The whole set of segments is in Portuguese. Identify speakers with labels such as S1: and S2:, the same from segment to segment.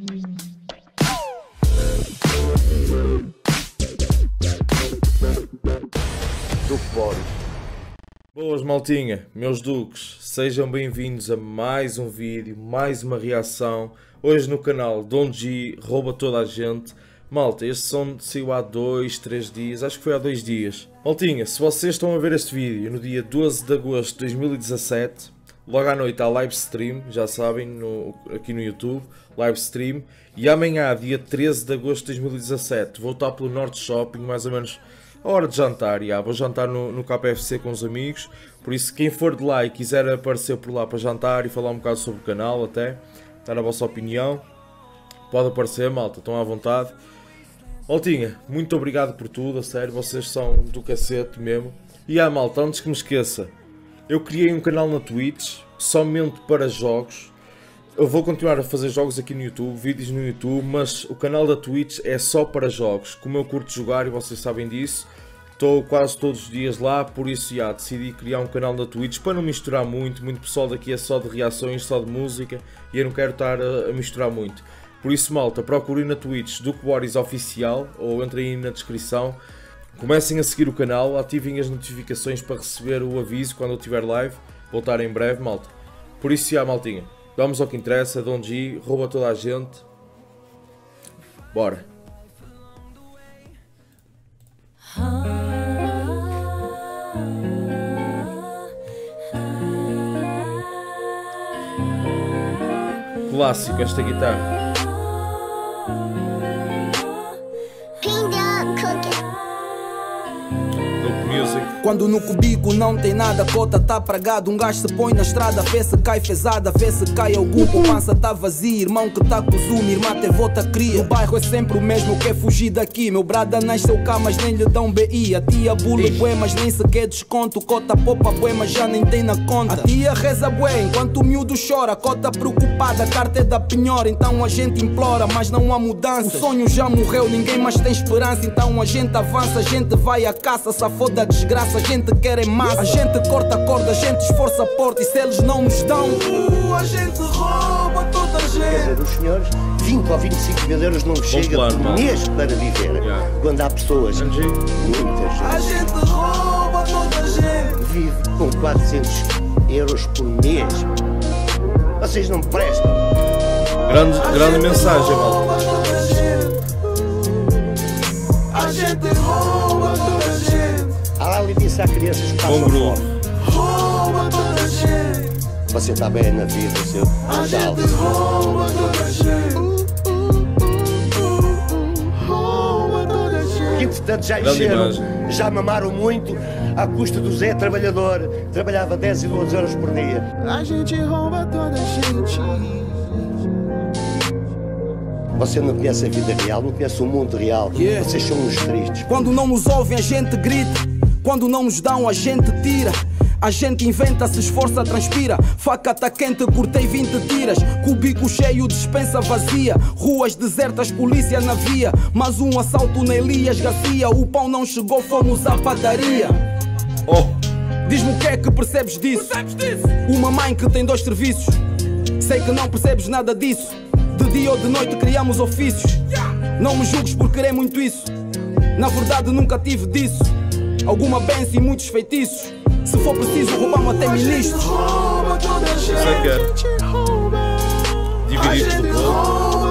S1: Duque Boris.
S2: Boas maltinha, meus duques, sejam bem-vindos a mais um vídeo, mais uma reação. Hoje no canal Don G rouba toda a gente. Malta, este som saiu há 2, 3 dias, acho que foi há 2 dias. Maltinha, se vocês estão a ver este vídeo no dia 12 de agosto de 2017, logo à noite há live stream, já sabem, no, aqui no YouTube, live stream. E amanhã, dia 13 de agosto de 2017, vou estar pelo Norte Shopping, mais ou menos a hora de jantar, já, vou jantar no, no KFC com os amigos, por isso quem for de lá e quiser aparecer por lá para jantar e falar um bocado sobre o canal até, dar a vossa opinião, pode aparecer malta, estão à vontade. Maltinha, muito obrigado por tudo, a sério, vocês são do cacete mesmo. E ah malta, antes que me esqueça, eu criei um canal na Twitch, somente para jogos, eu vou continuar a fazer jogos aqui no YouTube, vídeos no YouTube, mas o canal da Twitch é só para jogos. Como eu curto jogar e vocês sabem disso, estou quase todos os dias lá, por isso já decidi criar um canal da Twitch para não misturar muito. Muito pessoal daqui é só de reações, só de música e eu não quero estar a, a misturar muito. Por isso, malta, procurem na Twitch Duke Boris Oficial ou entrem aí na descrição. Comecem a seguir o canal, ativem as notificações para receber o aviso quando eu estiver live. Vou estar em breve, malta. Por isso, já, maltinha. Vamos ao que interessa, Don G rouba toda a gente. Bora. Clássico esta guitarra.
S3: Quando no cubico não tem nada, cota tá pragado. Um gajo se põe na estrada, vê se cai fezada, vê se cai algum. Poupança tá vazia, irmão que tá com zoom, irmã te vota cria. O bairro é sempre o mesmo, quer fugir daqui. Meu brada nasceu cá, mas nem lhe dão BI. A tia bula bué, mas nem sequer desconto. Cota popa bué, mas já nem tem na conta. A tia reza bué, enquanto o miúdo chora. Cota preocupada, carta é da penhora. Então a gente implora, mas não há mudança. O sonho já morreu, ninguém mais tem esperança. Então a gente avança, a gente vai à caça, safou da desgraça, a gente quer é massa. A gente corta a corda, a gente esforça a porta e se eles não nos dão, uh, a gente rouba toda a
S1: Quer
S3: gente.
S1: dizer, os senhores, 20 ou 25 mil euros não chega
S2: plano,
S1: por
S2: não.
S1: mês para viver.
S2: Yeah.
S1: Quando há pessoas, muita
S3: A
S1: gente,
S3: gente rouba toda a gente.
S1: vive com 400 euros por mês. Vocês não prestam.
S2: Grande, grande mensagem, malta.
S1: Disse há crianças que
S2: Bom
S1: passam fome.
S3: Rouba toda a gente.
S1: Você está bem na vida, seu
S3: A gente rouba toda a gente. Rouba toda a gente.
S1: Que entretanto já encheram, já mamaram muito à custa do Zé Trabalhador. Trabalhava 10 e 12 horas por dia.
S3: A gente rouba toda a gente.
S1: Você não conhece a vida real, não conhece o mundo real.
S3: Yeah.
S1: Vocês são uns tristes.
S3: Quando não nos ouvem, a gente grita. Quando não nos dão, a gente tira. A gente inventa, se esforça, transpira. Faca tá quente, cortei 20 tiras. Cubico cheio, dispensa vazia. Ruas desertas, polícia na via. Mais um assalto na Elias Garcia. O pão não chegou, fomos à padaria.
S2: Oh,
S3: Diz-me o que é que percebes disso? Uma mãe que tem dois serviços. Sei que não percebes nada disso. De dia ou de noite criamos ofícios. Não me julgues por querer muito isso. Na verdade nunca tive disso. Alguma benção e muitos feitiços. Se for preciso, roubamos até ministros.
S2: isso é que é. Divididos do povo.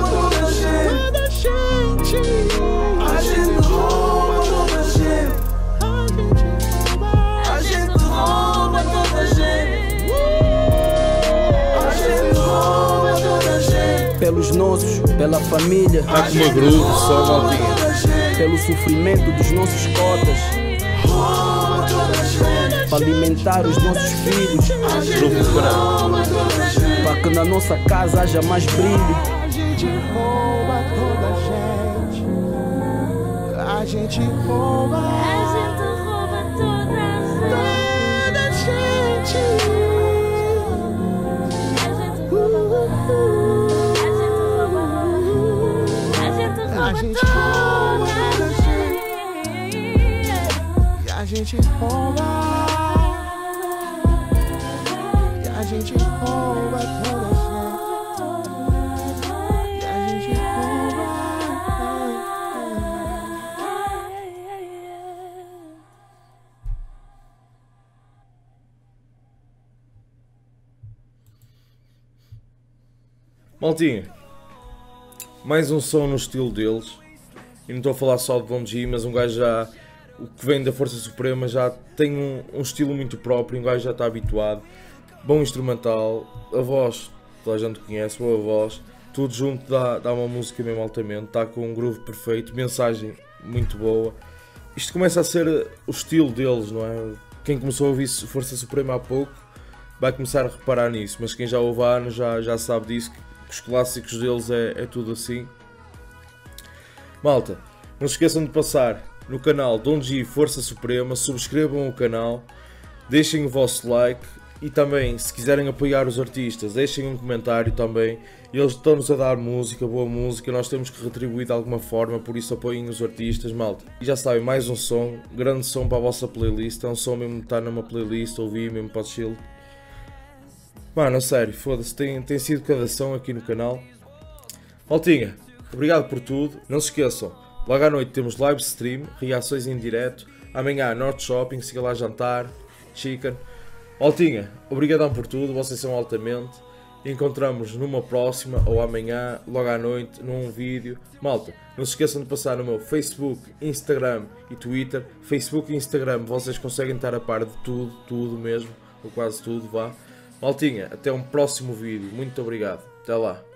S3: Gente rouba toda a gente. A gente rouba toda a gente. A gente rouba toda a gente. Pelos nossos, pela família.
S2: Está com uma grupo só, maltinha.
S3: Pelo sofrimento dos nossos cotas. Para alimentar os nossos filhos. Para que na nossa casa haja mais brilho.
S4: A gente rouba toda a gente. A gente rouba
S5: gente rouba.
S4: e a gente rouba tudo, nós. A gente rouba.
S2: Maltinho, mais um som no estilo deles. E não estou a falar só de Bon G, mas um gajo já o que vem da Força Suprema já tem um, um estilo muito próprio, um gajo já está habituado. Bom instrumental, a voz, toda a gente conhece, boa voz, tudo junto dá, dá uma música mesmo altamente, está com um groove perfeito, mensagem muito boa. Isto começa a ser o estilo deles, não é? Quem começou a ouvir Força Suprema há pouco vai começar a reparar nisso, mas quem já ouve há anos já, já sabe disso, que os clássicos deles é, é tudo assim. Malta, não se esqueçam de passar no canal Donji Força Suprema, subscrevam o canal, deixem o vosso like e também, se quiserem apoiar os artistas, deixem um comentário também. Eles estão-nos a dar música, boa música, nós temos que retribuir de alguma forma, por isso apoiem os artistas, malta. E já sabem, mais um som, grande som para a vossa playlist, é um som mesmo que está numa playlist, ouvir mesmo para o chill. Mano, sério, foda-se, tem, tem sido cada som aqui no canal. Maltinha, obrigado por tudo. Não se esqueçam, logo à noite temos live stream, reações em direto. Amanhã, Norte Shopping, siga lá jantar, chicken. Maltinha, obrigadão por tudo, vocês são altamente. Encontramos numa próxima ou amanhã, logo à noite, num vídeo. Malta, não se esqueçam de passar no meu Facebook, Instagram e Twitter. Facebook e Instagram, vocês conseguem estar a par de tudo, tudo mesmo, ou quase tudo, vá. Maltinha, até um próximo vídeo. Muito obrigado. Até lá.